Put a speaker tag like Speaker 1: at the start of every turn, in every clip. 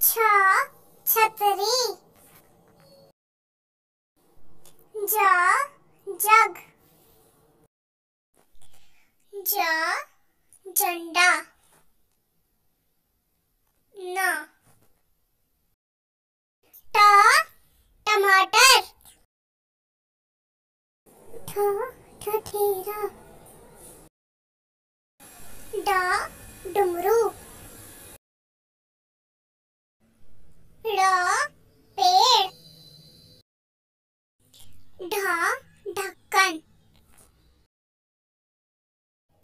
Speaker 1: छतरी। जा जग। जा झंडा। ना। टमाटर। ठा डमरू ड़ पेड़ ढक्कन।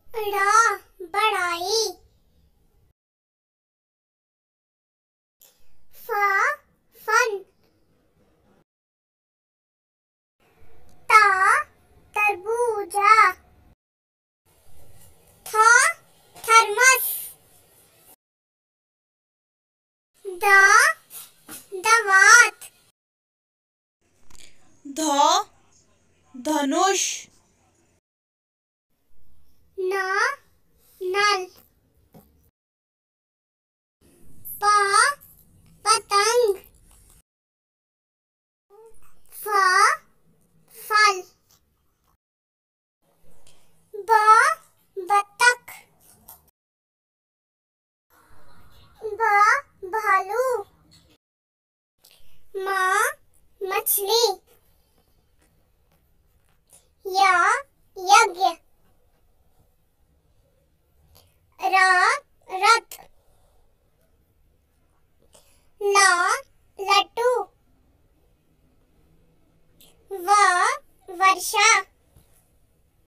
Speaker 1: ड़ा बड़ाई। फा फन। ता तरबूजा। था थर्मस। दा दवात।
Speaker 2: ध धनुष।
Speaker 1: न नल। पा पतंग। फ फल। ब बतख। ब भालू। माँ मछली।